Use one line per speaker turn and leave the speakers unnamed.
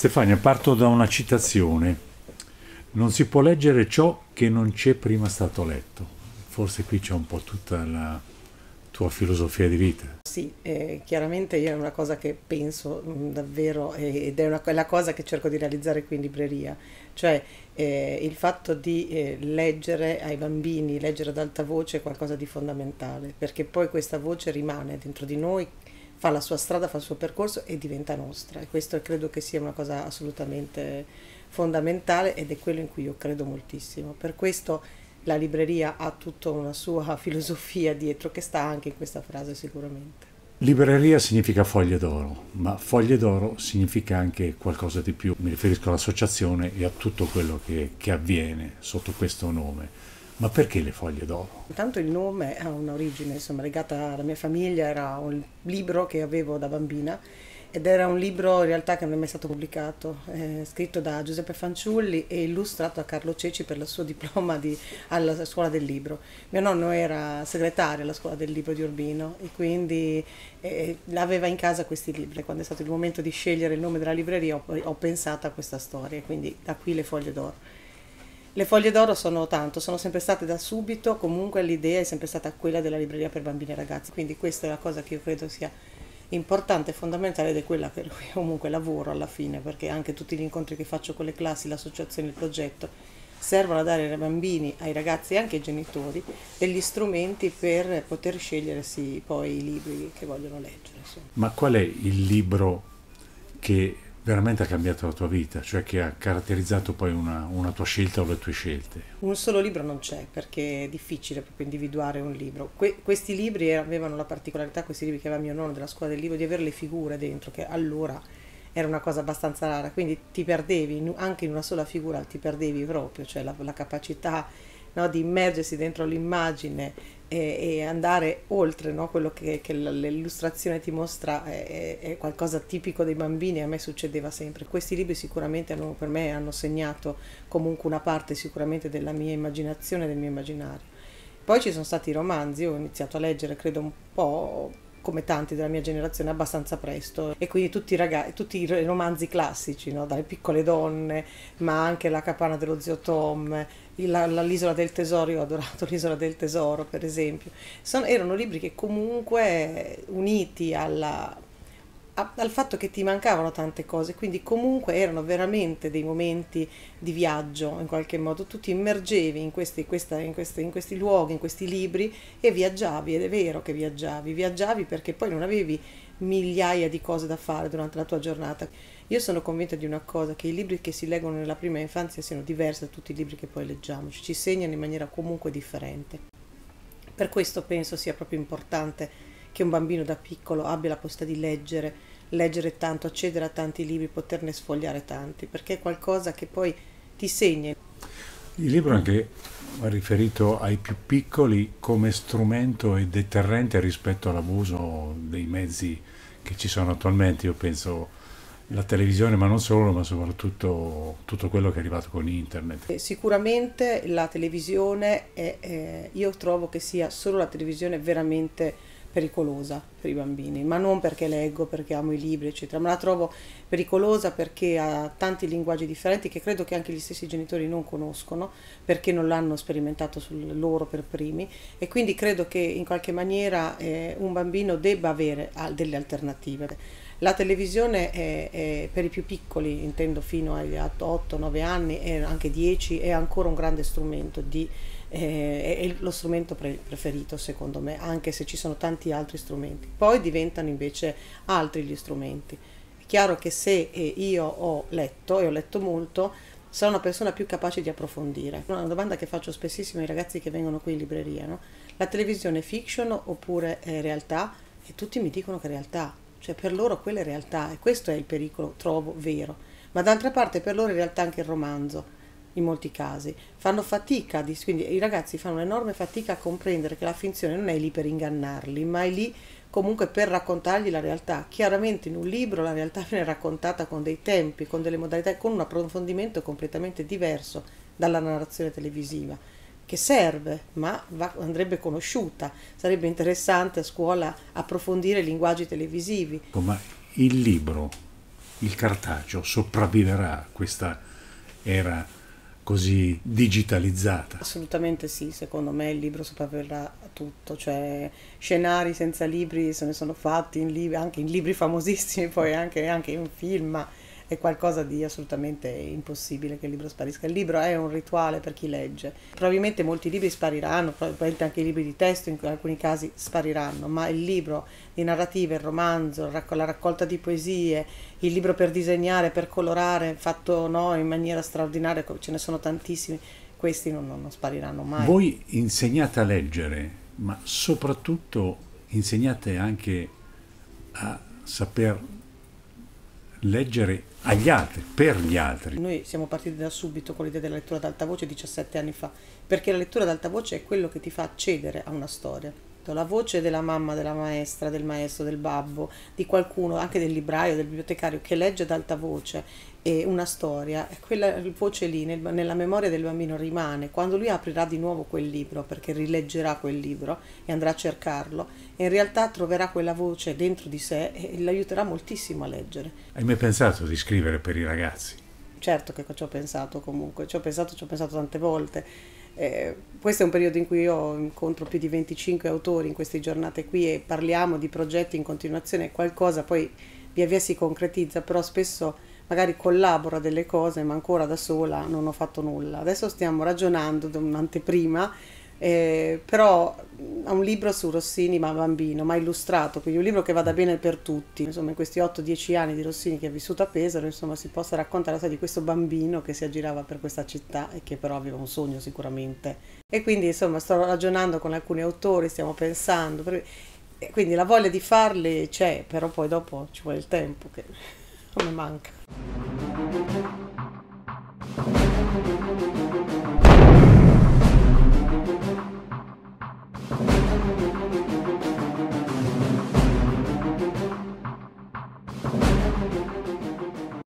Stefania, parto da una citazione. Non si può leggere ciò che non c'è prima stato letto. Forse qui c'è un po' tutta la tua filosofia di vita.
Sì, eh, chiaramente io è una cosa che penso mh, mm, davvero eh, ed è una, la cosa che cerco di realizzare qui in libreria, cioè eh, il fatto di eh, leggere ai bambini, leggere ad alta voce è qualcosa di fondamentale, perché poi questa voce rimane dentro di noi, fa la sua strada, fa il suo percorso e diventa nostra e questo credo che sia una cosa assolutamente fondamentale ed è quello in cui io credo moltissimo. Per questo la libreria ha tutta una sua filosofia dietro che sta anche in questa frase sicuramente.
Libreria significa foglie d'oro, ma foglie d'oro significa anche qualcosa di più. Mi riferisco all'associazione e a tutto quello che, che avviene sotto questo nome. Ma perché le foglie d'oro?
Intanto il nome ha un'origine, insomma, legata alla mia famiglia, era un libro che avevo da bambina ed era un libro in realtà che non è mai stato pubblicato, eh, scritto da Giuseppe Fanciulli e illustrato da Carlo Ceci per il suo diploma di, alla scuola del libro. Mio nonno era segretario alla scuola del libro di Urbino e quindi eh, aveva in casa questi libri. Quando è stato il momento di scegliere il nome della libreria ho, ho pensato a questa storia, quindi da qui le foglie d'oro. Le foglie d'oro sono tanto, sono sempre state da subito, comunque l'idea è sempre stata quella della libreria per bambini e ragazzi, quindi questa è la cosa che io credo sia importante e fondamentale ed è quella per cui comunque lavoro alla fine, perché anche tutti gli incontri che faccio con le classi, l'associazione, il progetto, servono a dare ai bambini, ai ragazzi e anche ai genitori degli strumenti per poter scegliersi poi i libri che vogliono leggere. Insomma.
Ma qual è il libro che veramente ha cambiato la tua vita, cioè che ha caratterizzato poi una, una, tua scelta o le tue scelte?
Un solo libro non c'è perché è difficile proprio individuare un libro. Que- questi libri avevano la particolarità, questi libri che aveva mio nonno della scuola del libro, di avere le figure dentro, che allora era una cosa abbastanza rara, quindi ti perdevi, anche in una sola figura ti perdevi proprio, cioè la, la capacità no, di immergersi dentro l'immagine e, e andare oltre no, quello che, che, l'illustrazione ti mostra è, è, qualcosa tipico dei bambini, a me succedeva sempre. Questi libri sicuramente hanno, per me hanno segnato comunque una parte sicuramente della mia immaginazione, del mio immaginario. Poi ci sono stati i romanzi, ho iniziato a leggere credo un po' come tanti della mia generazione abbastanza presto e quindi tutti i, ragazzi, tutti i romanzi classici, no? dalle piccole donne, ma anche La capanna dello zio Tom, l'isola del tesoro, io ho adorato l'isola del tesoro per esempio, Sono, erano libri che comunque uniti alla, a, al fatto che ti mancavano tante cose, quindi comunque erano veramente dei momenti di viaggio in qualche modo, tu ti immergevi in questi, questa, in, questi, in questi luoghi, in questi libri e viaggiavi, ed è vero che viaggiavi, viaggiavi perché poi non avevi migliaia di cose da fare durante la tua giornata. Io sono convinta di una cosa, che i libri che si leggono nella prima infanzia siano diversi da tutti i libri che poi leggiamo, ci segnano in maniera comunque differente. Per questo penso sia proprio importante che un bambino da piccolo abbia la possibilità di leggere, leggere tanto, accedere a tanti libri, poterne sfogliare tanti, perché è qualcosa che poi ti segna.
Il libro anche riferito ai più piccoli come strumento e deterrente rispetto all'abuso dei mezzi che ci sono attualmente, io penso la televisione, ma non solo, ma soprattutto tutto quello che è arrivato con internet.
Eh, sicuramente la televisione, è, eh, io trovo che sia solo la televisione veramente pericolosa per i bambini, ma non perché leggo, perché amo i libri, eccetera, ma la trovo pericolosa perché ha tanti linguaggi differenti che credo che anche gli stessi genitori non conoscono, perché non l'hanno sperimentato loro per primi e quindi credo che in qualche maniera eh, un bambino debba avere delle alternative. La televisione è, è, per i più piccoli, intendo fino agli 8-9 anni e anche 10, è ancora un grande strumento di eh, è lo strumento pre- preferito secondo me, anche se ci sono tanti altri strumenti. Poi diventano invece altri gli strumenti. È chiaro che se eh, io ho letto, e ho letto molto, sarò una persona più capace di approfondire. Una domanda che faccio spessissimo ai ragazzi che vengono qui in libreria, no? La televisione è fiction oppure è realtà? E tutti mi dicono che è realtà, cioè per loro quella è realtà e questo è il pericolo, trovo, vero. Ma d'altra parte per loro è realtà anche il romanzo in molti casi, fanno fatica, quindi i ragazzi fanno un'enorme fatica a comprendere che la finzione non è lì per ingannarli, ma è lì comunque per raccontargli la realtà. Chiaramente in un libro la realtà viene raccontata con dei tempi, con delle modalità, con un approfondimento completamente diverso dalla narrazione televisiva, che serve, ma va, andrebbe conosciuta. Sarebbe interessante a scuola approfondire i linguaggi televisivi.
Ma il libro il cartaceo sopravviverà a questa era così digitalizzata?
Assolutamente sì, secondo me il libro sopravviverà a tutto, cioè scenari senza libri se ne sono fatti in libri, anche in libri famosissimi, poi anche, anche in film, è qualcosa di assolutamente impossibile che il libro sparisca. Il libro è un rituale per chi legge. Probabilmente molti libri spariranno, probabilmente anche i libri di testo in alcuni casi spariranno, ma il libro di narrative, il romanzo, la raccolta di poesie, il libro per disegnare, per colorare, fatto no, in maniera straordinaria, ce ne sono tantissimi, questi non, non spariranno mai.
Voi insegnate a leggere, ma soprattutto insegnate anche a saper leggere agli altri, per gli altri.
Noi siamo partiti da subito con l'idea della lettura ad alta voce 17 anni fa, perché la lettura ad alta voce è quello che ti fa accedere a una storia. La voce della mamma, della maestra, del maestro, del babbo, di qualcuno, anche del libraio, del bibliotecario che legge ad alta voce e una storia, quella voce lì nel, nella memoria del bambino rimane. Quando lui aprirà di nuovo quel libro, perché rileggerà quel libro e andrà a cercarlo, in realtà troverà quella voce dentro di sé e l'aiuterà moltissimo a leggere.
Hai mai pensato di scrivere per i ragazzi?
Certo che ci ho pensato comunque, ci ho pensato, ci ho pensato tante volte. Eh, questo è un periodo in cui io incontro più di 25 autori in queste giornate qui e parliamo di progetti in continuazione, qualcosa poi via via si concretizza, però spesso magari collaboro a delle cose, ma ancora da sola non ho fatto nulla. Adesso stiamo ragionando di un'anteprima, eh, però ha un libro su Rossini ma bambino, ma illustrato, quindi un libro che vada bene per tutti. Insomma, in questi 8-10 anni di Rossini che ha vissuto a Pesaro, insomma, si possa raccontare storia di questo bambino che si aggirava per questa città e che però aveva un sogno sicuramente. E quindi, insomma, sto ragionando con alcuni autori, stiamo pensando, quindi la voglia di farli c'è, però poi dopo ci vuole il tempo che non mi manca.